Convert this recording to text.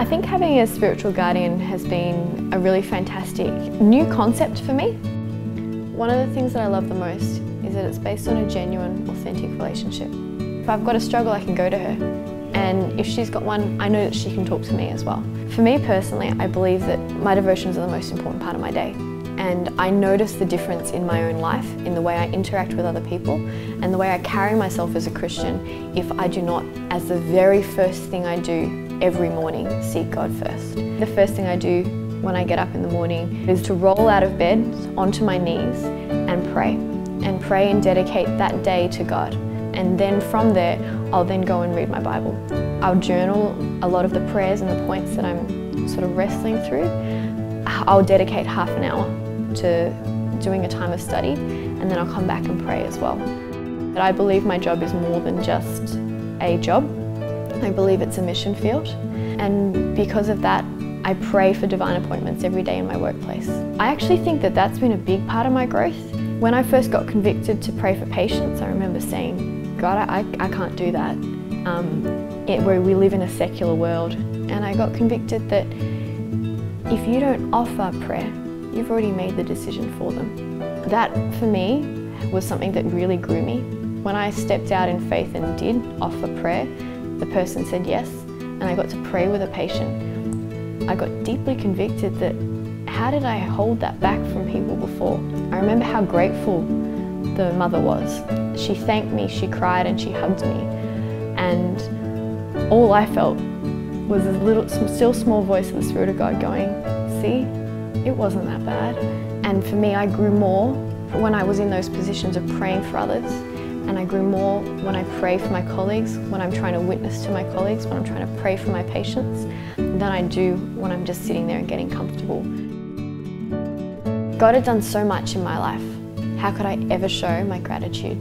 I think having a spiritual guardian has been a really fantastic new concept for me. One of the things that I love the most is that it's based on a genuine, authentic relationship. If I've got a struggle, I can go to her. And if she's got one, I know that she can talk to me as well. For me personally, I believe that my devotions are the most important part of my day. And I notice the difference in my own life, in the way I interact with other people, and the way I carry myself as a Christian if I do not, as the very first thing I do every morning, seek God first. The first thing I do when I get up in the morning is to roll out of bed onto my knees and pray. And pray and dedicate that day to God. And then from there, I'll then go and read my Bible. I'll journal a lot of the prayers and the points that I'm sort of wrestling through. I'll dedicate half an hour to doing a time of study and then I'll come back and pray as well. But I believe my job is more than just a job. I believe it's a mission field and because of that I pray for divine appointments every day in my workplace. I actually think that that's been a big part of my growth. When I first got convicted to pray for patients I remember saying, God I, I can't do that. Um, it, where we live in a secular world and I got convicted that if you don't offer prayer you've already made the decision for them. That for me was something that really grew me. When I stepped out in faith and did offer prayer, the person said yes and I got to pray with a patient. I got deeply convicted that how did I hold that back from people before? I remember how grateful the mother was. She thanked me, she cried and she hugged me and all I felt was a little, still small voice of the Spirit of God going, see, it wasn't that bad. And for me, I grew more when I was in those positions of praying for others. And I grew more when I pray for my colleagues, when I'm trying to witness to my colleagues, when I'm trying to pray for my patients, than I do when I'm just sitting there and getting comfortable. God had done so much in my life. How could I ever show my gratitude?